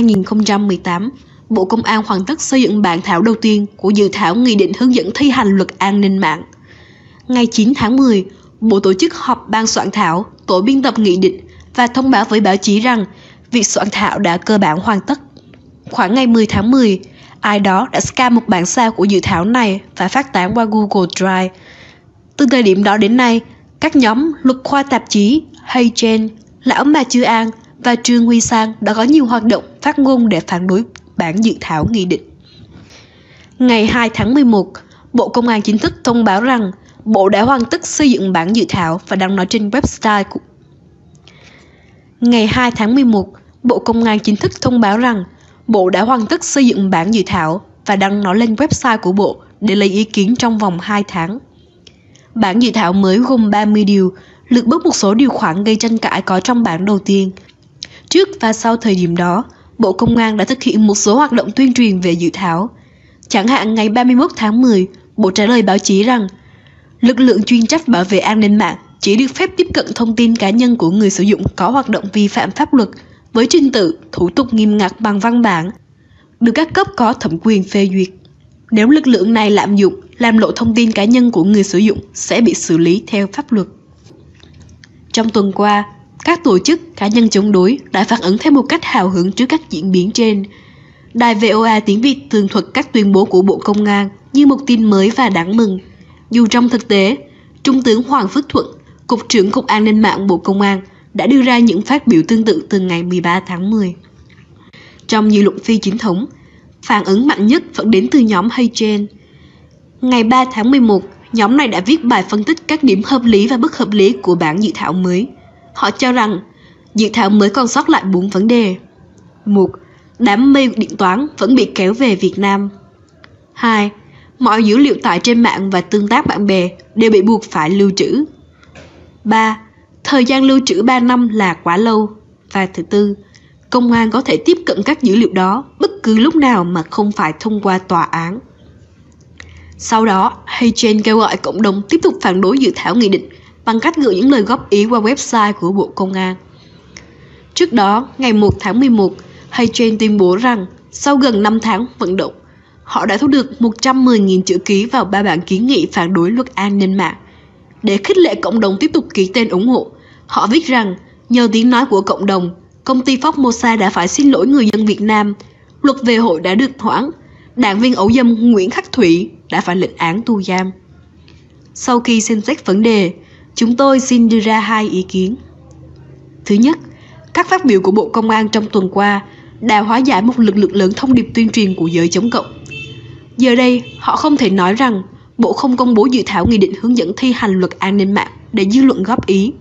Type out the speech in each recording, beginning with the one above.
2018, Bộ Công an hoàn tất xây dựng bản thảo đầu tiên của dự thảo Nghị định hướng dẫn thi hành luật an ninh mạng. Ngày 9 tháng 10, Bộ tổ chức họp ban soạn thảo, tổ biên tập nghị định và thông báo với báo chí rằng việc soạn thảo đã cơ bản hoàn tất. Khoảng ngày 10 tháng 10, ai đó đã scan một bản sao của dự thảo này và phát tán qua Google Drive. Từ thời điểm đó đến nay, các nhóm luật khoa tạp chí Hay Chen, Lão mà Chư An và Trương Huy Sang đã có nhiều hoạt động phát ngôn để phản đối bản dự thảo nghị định. Ngày 2 tháng 11, Bộ Công an chính thức thông báo rằng Bộ đã hoàn tất xây dựng bản dự thảo và đăng nó trên website của Ngày 2 tháng 11, Bộ Công an chính thức thông báo rằng Bộ đã hoàn tất xây dựng bản dự thảo và đăng nó lên website của Bộ để lấy ý kiến trong vòng 2 tháng. Bản dự thảo mới gồm 30 điều, lược bớt một số điều khoản gây tranh cãi có trong bản đầu tiên. Trước và sau thời điểm đó, Bộ Công an đã thực hiện một số hoạt động tuyên truyền về dự thảo. Chẳng hạn ngày 31 tháng 10, Bộ trả lời báo chí rằng lực lượng chuyên trách bảo vệ an ninh mạng chỉ được phép tiếp cận thông tin cá nhân của người sử dụng có hoạt động vi phạm pháp luật với trình tự, thủ tục nghiêm ngặt bằng văn bản, được các cấp có thẩm quyền phê duyệt. Nếu lực lượng này lạm dụng, làm lộ thông tin cá nhân của người sử dụng sẽ bị xử lý theo pháp luật. Trong tuần qua, các tổ chức, cá nhân chống đối đã phản ứng theo một cách hào hứng trước các diễn biến trên. Đài VOA tiếng Việt tường thuật các tuyên bố của Bộ Công an như một tin mới và đáng mừng. Dù trong thực tế, Trung tướng Hoàng Phước Thuận, Cục trưởng Cục An ninh mạng Bộ Công an đã đưa ra những phát biểu tương tự từ ngày 13 tháng 10. Trong dư luận phi chính thống, phản ứng mạnh nhất vẫn đến từ nhóm Hay Ngày 3 tháng 11, nhóm này đã viết bài phân tích các điểm hợp lý và bất hợp lý của bản dự thảo mới. Họ cho rằng dự thảo mới còn sót lại 4 vấn đề. một, Đám mây điện toán vẫn bị kéo về Việt Nam. 2. Mọi dữ liệu tải trên mạng và tương tác bạn bè đều bị buộc phải lưu trữ. 3. Thời gian lưu trữ 3 năm là quá lâu. Và thứ tư, công an có thể tiếp cận các dữ liệu đó bất cứ lúc nào mà không phải thông qua tòa án. Sau đó, Haychen kêu gọi cộng đồng tiếp tục phản đối dự thảo nghị định bằng cách gửi những lời góp ý qua website của Bộ Công an. Trước đó, ngày 1 tháng 11, Haychen tuyên bố rằng sau gần 5 tháng vận động, họ đã thu được 110.000 chữ ký vào ba bản kiến nghị phản đối luật an ninh mạng. Để khích lệ cộng đồng tiếp tục ký tên ủng hộ, họ viết rằng nhờ tiếng nói của cộng đồng, công ty Formosa đã phải xin lỗi người dân Việt Nam, luật về hội đã được hoãn, đảng viên ẩu dâm Nguyễn Khắc Thủy đã phải lệnh án tù giam. Sau khi xem xét vấn đề, chúng tôi xin đưa ra hai ý kiến. Thứ nhất, các phát biểu của Bộ Công an trong tuần qua đã hóa giải một lực lượng lớn thông điệp tuyên truyền của giới chống cộng. Giờ đây, họ không thể nói rằng Bộ không công bố dự thảo nghị định hướng dẫn thi hành luật an ninh mạng để dư luận góp ý.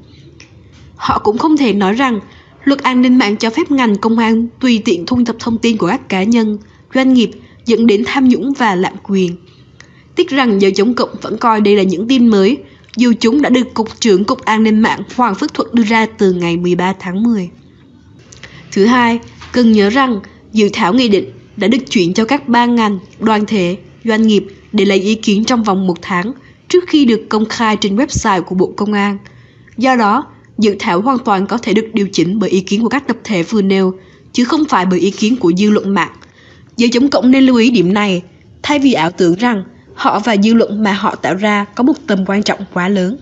Họ cũng không thể nói rằng luật an ninh mạng cho phép ngành công an tùy tiện thu thập thông tin của các cá nhân, doanh nghiệp dẫn đến tham nhũng và lạm quyền. Tiếc rằng giới chống cộng vẫn coi đây là những tin mới, dù chúng đã được Cục trưởng Cục An ninh mạng Hoàng Phước Thuật đưa ra từ ngày 13 tháng 10. Thứ hai, cần nhớ rằng dự thảo nghị định đã được chuyển cho các ban ngành, đoàn thể, doanh nghiệp để lấy ý kiến trong vòng một tháng trước khi được công khai trên website của Bộ Công an. Do đó, dự thảo hoàn toàn có thể được điều chỉnh bởi ý kiến của các tập thể vừa nêu, chứ không phải bởi ý kiến của dư luận mạng. Giới chống cộng nên lưu ý điểm này, thay vì ảo tưởng rằng họ và dư luận mà họ tạo ra có một tầm quan trọng quá lớn.